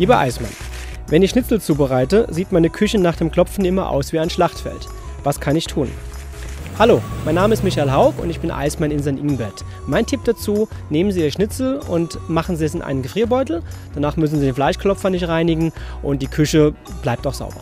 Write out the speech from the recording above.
Lieber Eismann, wenn ich Schnitzel zubereite, sieht meine Küche nach dem Klopfen immer aus wie ein Schlachtfeld. Was kann ich tun? Hallo, mein Name ist Michael Haug und ich bin Eismann in St. Ingbert. Mein Tipp dazu, nehmen Sie Ihr Schnitzel und machen Sie es in einen Gefrierbeutel. Danach müssen Sie den Fleischklopfer nicht reinigen und die Küche bleibt auch sauber.